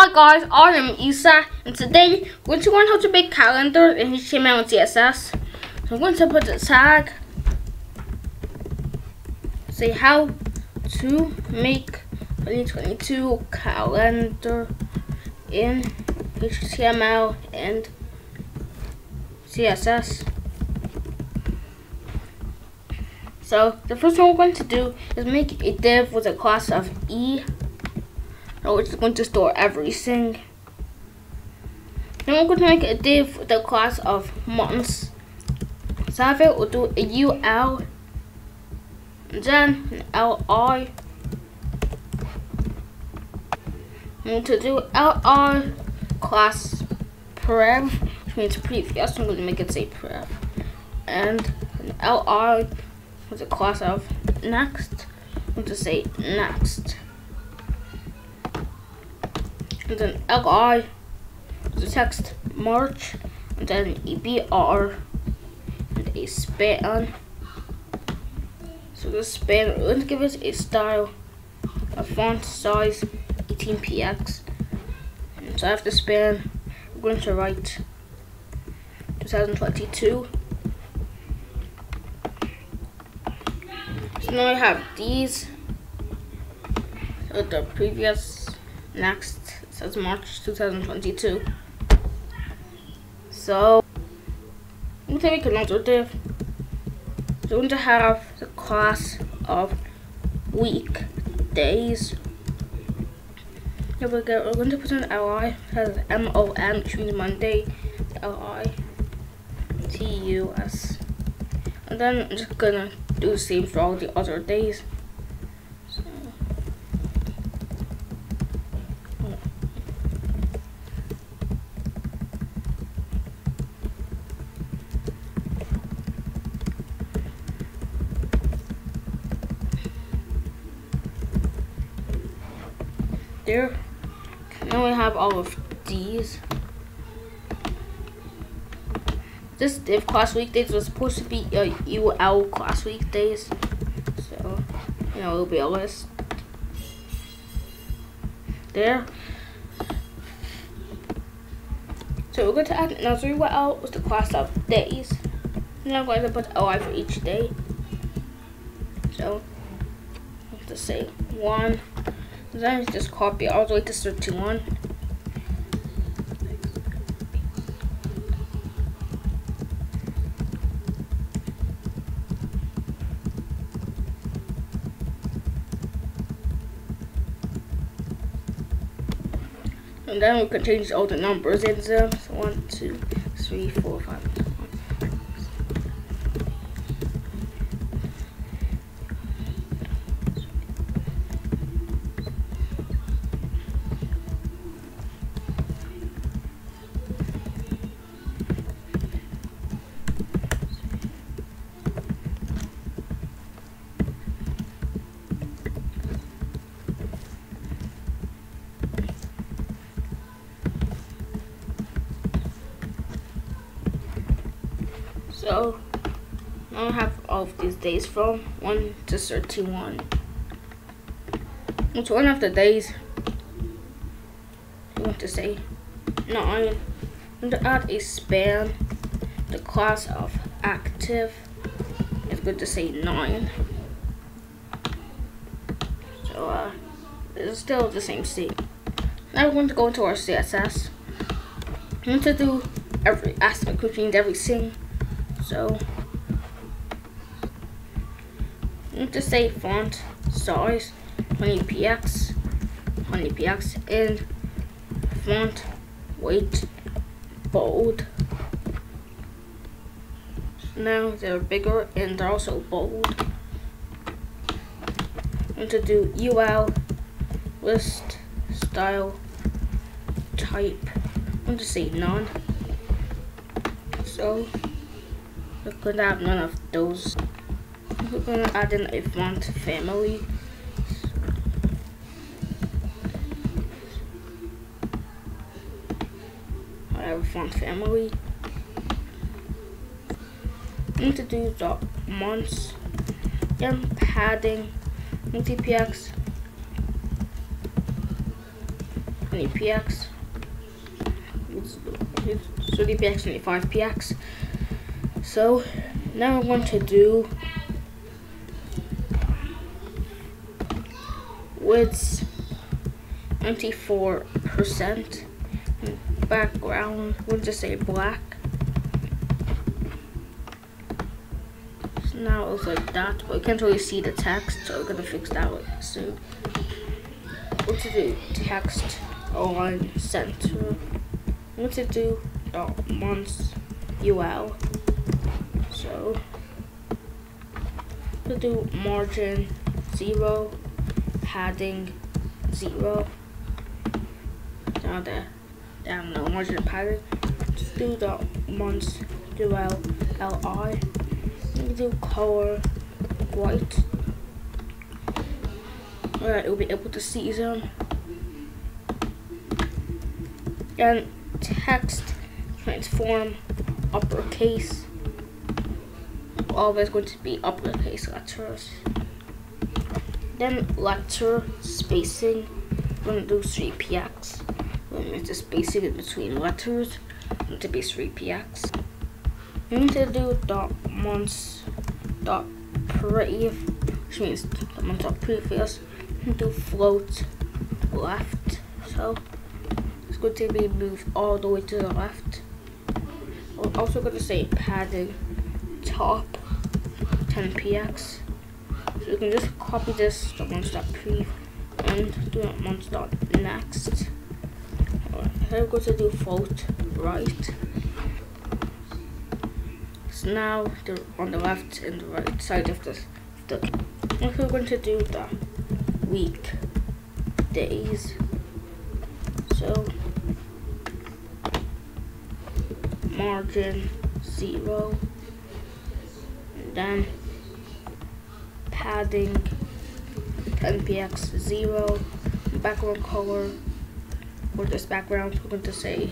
Hi guys, I am Isa, and today we're going to learn how to make calendars in HTML and CSS. So I'm going to put the tag, say how to make 2022 calendar in HTML and CSS. So the first thing we're going to do is make a div with a class of E Oh, which is going to store everything. Then we're going to make a div with the class of months. So I it, we'll do a UL, and then an LI. And to do LI class prev, which means previous, I'm going to make it say prev. And an LI with a class of next, I'm going to say next then LI, the text March, and then EBR, and a span. So the span, we're going to give it a style, a font size 18px. And so after span, we're going to write 2022. So now I have these. The previous, next, it says March 2022. So, make another div. So, I'm going to have the class of weekdays. Here we go. We're going to put an li, has M-O-N, which means Monday, L-I-T-U-S. And then I'm just to do the same for all the other days. There. Now we have all of these. This div class weekdays was supposed to be uh, a UL class weekdays. So, you know, it'll be a list. There. So we're going to add another UL with the class of days. And I'm going to put LI for each day. So, let's say one then just copy all the way to 31. And then we can change all the numbers in them. So one, two, three, four, five. So I have all of these days from 1 to 31. It's one of the days I want to say 9. And to add a span, the class of active is good to say 9. So uh, it's still the same thing. Now we're going to go into our CSS. I want to do every aspect, which means everything so just say font size 20px 20px and font weight bold. Now they're bigger and they're also bold. And to do ul list style type. I'm to say none. So we're gonna have none of those. We're gonna add in a font family. I have font family. Need to do the months, then padding, multipx, 20px. It's 30px, 25px. So now I want to do width 94% background, we'll just say black. So now it looks like that, but you can't really see the text, so we're gonna fix that one soon. What to do? Text align center. What to do? Dot months ul. So to do margin zero, padding zero. Now the down the margin padding. Just do the months ul li. You do color white. Alright, you'll be able to see them. And text transform uppercase always going to be uppercase letters. Then letter spacing, we're to do 3px. We're going to the spacing in between letters to be 3px. We're going to do dot months dot prev, which means the month dot previous. Do float left. So it's going to be moved all the way to the left. We're also going to say padding top 10px. You can just copy this to monster.prev and do it monster.next. Right, here we go to do float right. So now they're on the left and the right side of this. The, what we're going to do the week days. So margin zero and then padding 10px 0 background color for this background we're going to say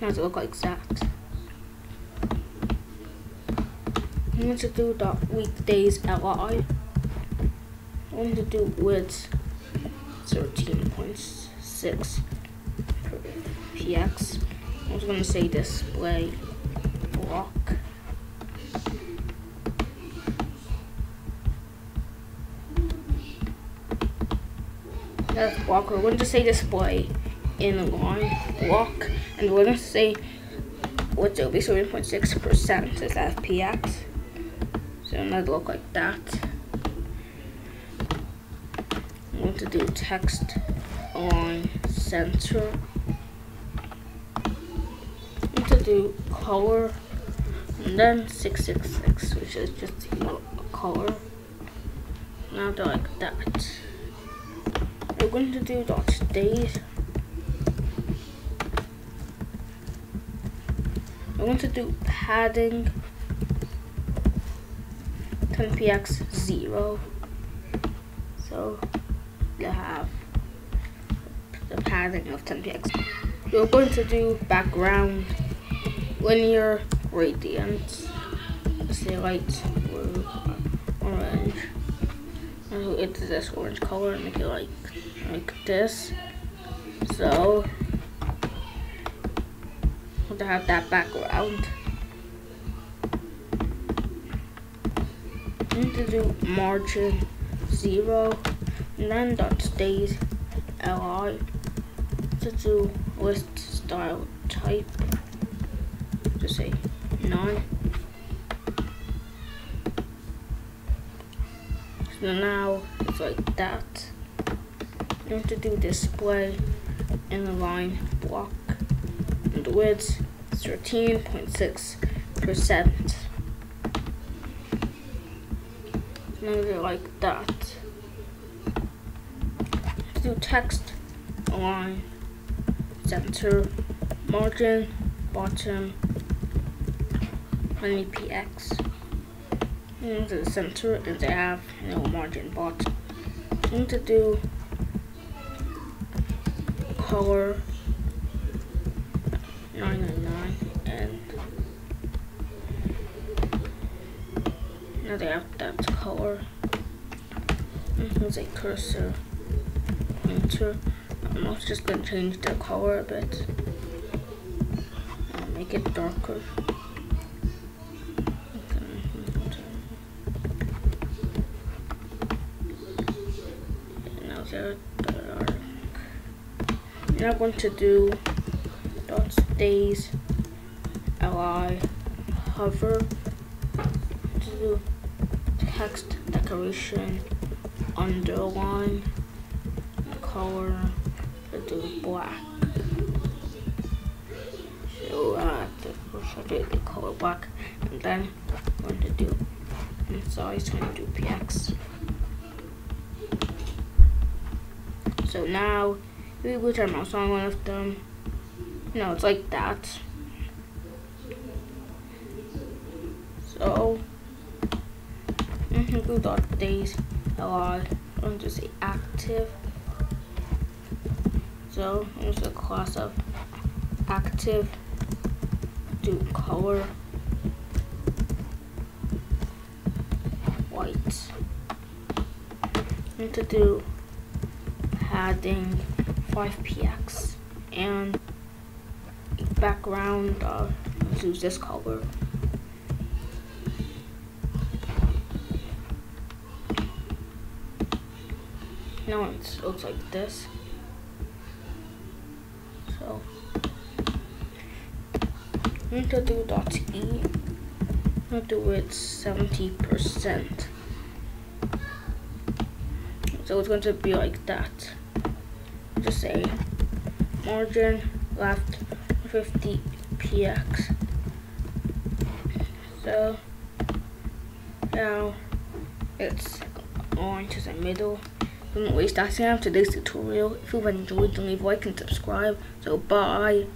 does it look like that? I'm going to do the weekdays li. I'm going to do width 13.6 px. I was going to say display block. That's block. We're to say display in line block, and we're to say what's it will be 7.6% is FPX. So it might look like that. I'm going to do text on center. I'm going to do color and then 666 which is just you know, a color. Now do like that. Going to do dot days. I'm going to do padding 10px 0. So you have the padding of 10px. We're going to do background linear gradient. Say light blue, orange. And it's this orange color and make it like like this. So to have that background. I need to do margin zero and then dot days li to do list style type. Just say none. So now it's like that. I need to do display the line block and the width 13.6%. Maybe like that. Do text align, center, margin, bottom, honey px. Into the center and they have no margin bottom. Need to do color 999 and now they have that color here's a cursor filter. I'm also just gonna change the color a bit. And make it darker. Now there. I'm going to do. Dot days li hover to do text decoration underline color to do black. So uh to do the color black and then I'm going to do size going to do px so now we turn mouse on one of them. No it's like that. So mm-hmm, dot days li I'm to say active. So I'm just a class of active do color white. And to do padding 5px and background uh, let's use this color now it looks like this. So I'm going to do dot e. I'm going to do it 70 percent. So it's going to be like that just say. Margin left 50 px so now it's orange to the middle. Don't waste that time. Today's tutorial. If you've enjoyed don't leave a like and subscribe. So bye